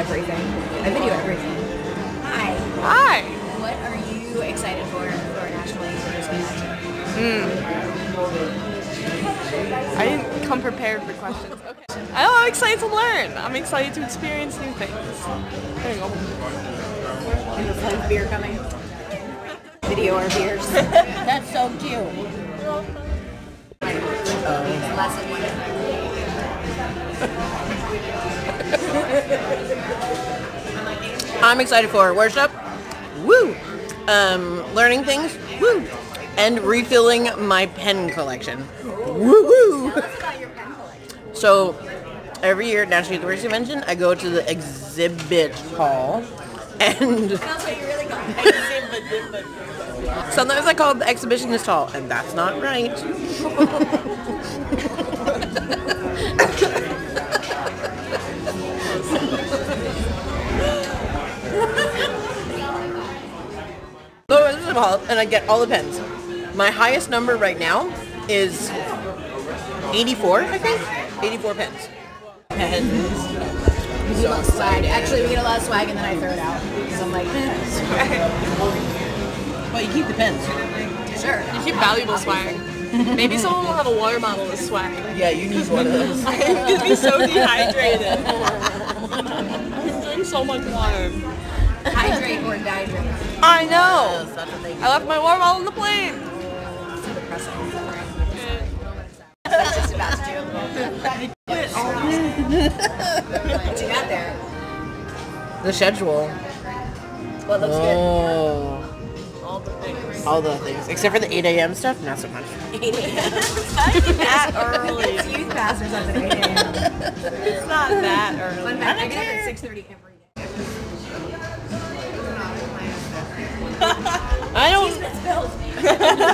everything. I video everything. Hi. Hi. What are you excited for for National Leaders hmm. I didn't come prepared for questions. Okay. Oh, I'm excited to learn. I'm excited to experience new things. There you go. And the fun beer coming. Video our beers. That's so cute. Lesson one. I'm excited for worship. Woo! Um, learning things. Woo! And refilling my pen collection. Woo woo! So every year at National Youth Workers Convention, I go to the exhibit hall, and That's what you really call it. sometimes I call it the exhibitionist hall, and that's not right. Go to the exhibit hall, and I get all the pens. My highest number right now is 84, I think. 84 pens. Pens. We get a lot of swag. Actually, we get a lot of swag and then I throw it out. Because I'm like, eh, Well, you keep the pens. sure. You keep valuable swag. Maybe someone will have a water bottle with swag. Yeah, you need one of those. I'm gonna be so dehydrated. I drink so much water. Hydrate or dihydrate. I know. That's what they I left my water bottle on the plane. So depressing. That's just about to do. What you got there? The schedule. What looks good? Oh. All the things. All the things. Except for the 8 a.m. stuff, not so much. 8 a.m. That early. It's youth pastors or something. 8 a.m. It's not that Fun early. fact, I get up at 6.30 every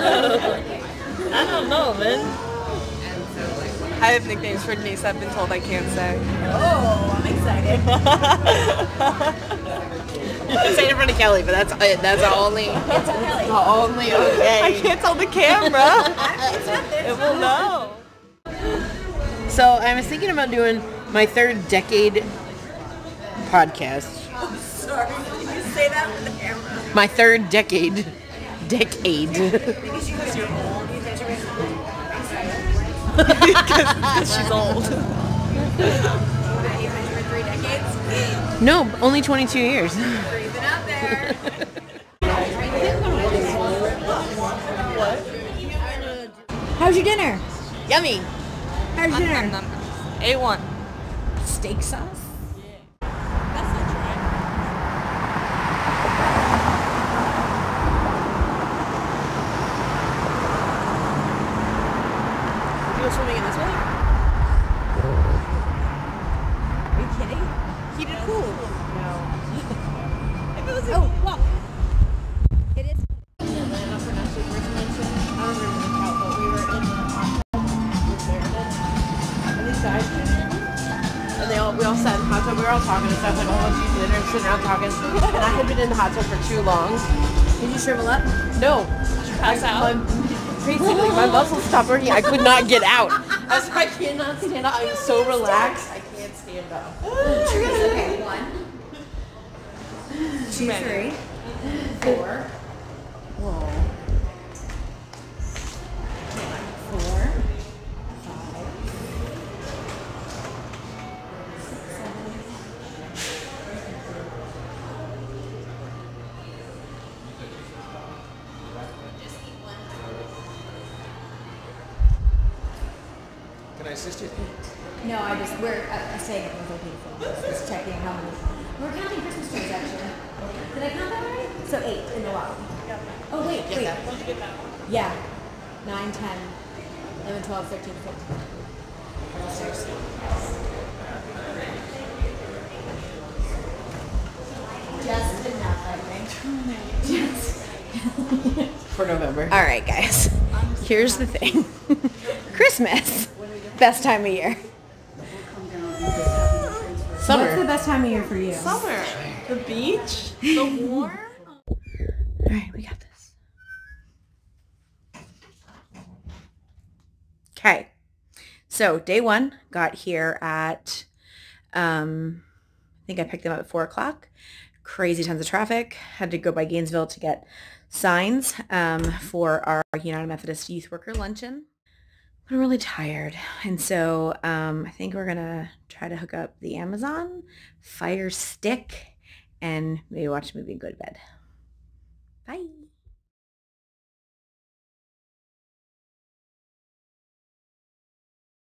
I don't know, man. I have nicknames for Denise I've been told I can't say. Oh, I'm excited. You can say it in front of Kelly, but that's it. that's the only it's the only okay. I can't tell the camera. it will know. So I was thinking about doing my third decade podcast. Oh, sorry, did you say that for the camera? My third decade. Decade. Because you guys are old. You guys are Because she's old. You've been for three decades. No, only 22 years. Breathing out. How's your dinner? Yummy. How's your dinner? A1. Steak sauce? You go swimming in this one? Are you kidding? He did cool. If it was oh, well, it is. And they all we all sat in the hot tub. We were all talking and stuff like, oh, let's use dinner, sitting around talking. And I had been in the hot tub for too long. Did you shrivel up? No, Pass my, out. basically my muscles stopped working. I could not get out. I was like, I cannot stand up. I'm so relaxed. I can't stand up. okay, one, two, many. three, four. Whoa. Four, five, six, seven. Can I assist you? No, I just we're uh, I saying it was okay for just checking how many. We're counting Christmas trees actually. Did I count that right? So eight in the lobby. Oh wait, wait. Yeah. 9, 10, 11, 12, 13, 14. Just enough, I think. Just. For November. All right, guys. Here's the thing. Christmas, best time of year. Summer. What's the best time of year for you? Summer. The beach. The warm. All right, we got this. Okay. So day one got here at um, I think I picked them up at 4 o'clock. Crazy tons of traffic. Had to go by Gainesville to get signs um, for our United Methodist Youth Worker Luncheon. I'm really tired. And so um, I think we're going to try to hook up the Amazon Fire Stick and maybe watch a movie and go to bed. Bye.